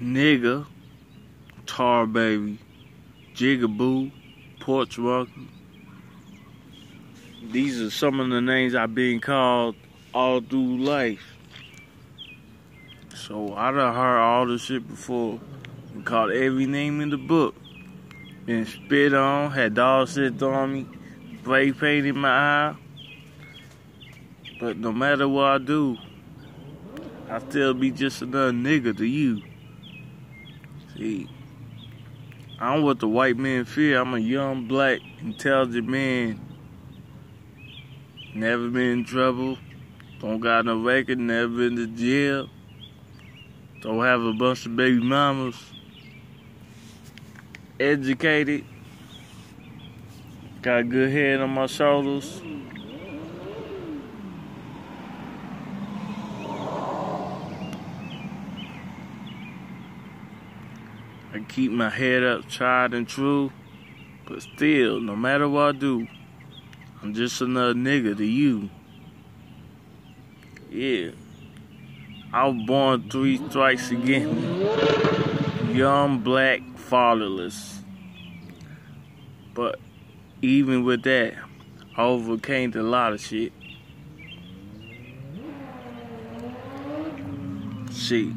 nigga, tar baby, jigaboo, porch monkey. These are some of the names I've been called all through life. So I done heard all this shit before. called every name in the book. Been spit on, had dog shit on me, spray paint in my eye. But no matter what I do, I still be just another nigga to you. See, I'm what the white men fear. I'm a young, black, intelligent man. Never been in trouble. Don't got no record. Never been to jail. Don't have a bunch of baby mamas. Educated. Got a good head on my shoulders. I keep my head up, tried and true. But still, no matter what I do, I'm just another nigga to you. Yeah. I was born three strikes again. Young, black, fatherless. But even with that, I overcame a lot of shit. See,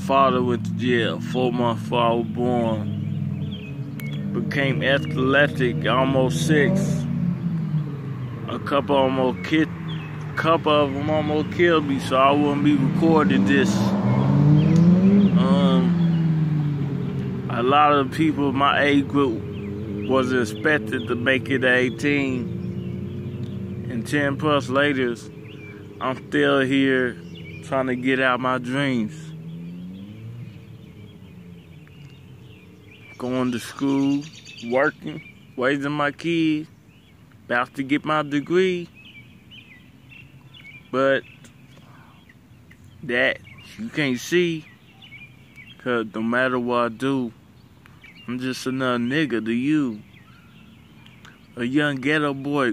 father went to jail four months before I was born. Became athletic, almost six. A couple almost kid, couple of them almost killed me, so I wouldn't be recording this. Um, a lot of people my age group was expected to make it to 18, and 10 plus later, I'm still here trying to get out my dreams. Going to school, working, raising my kids, about to get my degree. But that you can't see, cause no matter what I do, I'm just another nigga to you. A young ghetto boy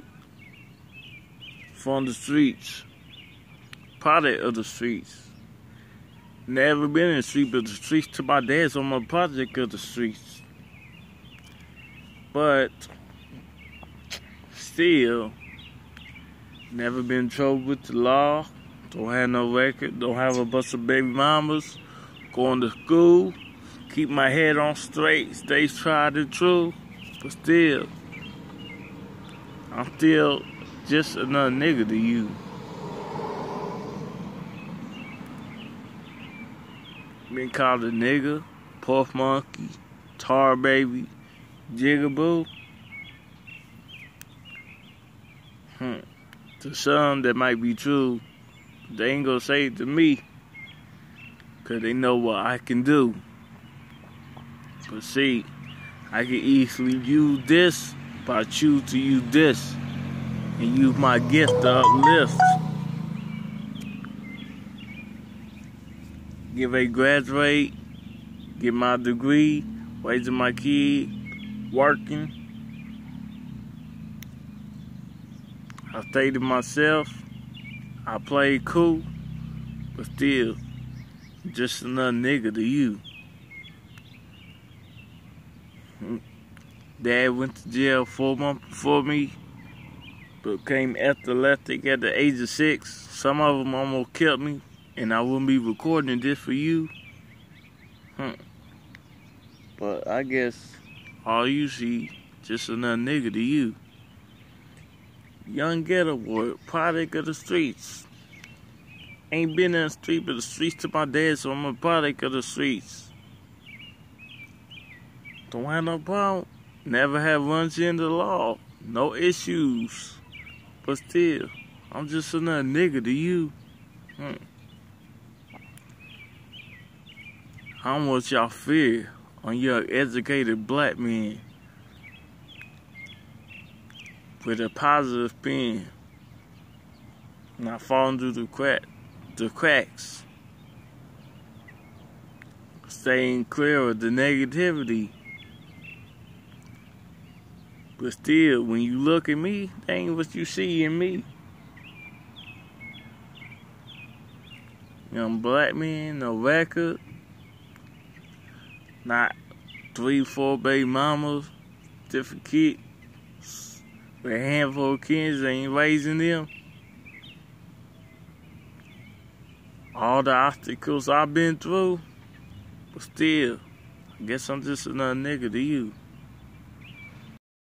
from the streets product of the streets. Never been in the street, but the streets to my dad's on my project of the streets. But still, never been in trouble with the law. Don't have no record. Don't have a bunch of baby mamas. Going to school. Keep my head on straight. Stay tried and true. But still, I'm still just another nigga to you. Been called a nigga, puff monkey, tar baby, jigaboo. Hmm. To some that might be true, they ain't gonna say it to me. Cause they know what I can do. But see, I can easily use this, but I choose to use this and use my gift to uplift. Give a graduate, get my degree, raising my kid, working. I stayed to myself. I played cool, but still, just another nigga to you. Dad went to jail four months before me, but became athletic at the age of six. Some of them almost killed me, and I wouldn't be recording this for you. Hmm. But I guess all you see, just another nigga to you. Young ghetto boy, product of the streets. Ain't been in the street, but the streets to my dad, so I'm a product of the streets. Don't have no problem. Never have runs into the law. No issues. But still, I'm just another nigga to you. Hmm. How much y'all fear on your educated black men with a positive spin, not falling through the crack, the cracks, staying clear of the negativity. But still, when you look at me, ain't what you see in me. Young black man, no record, not three, four baby mamas, different kids, with a handful of kids, ain't raising them. All the obstacles I've been through, but still, I guess I'm just another nigga to you.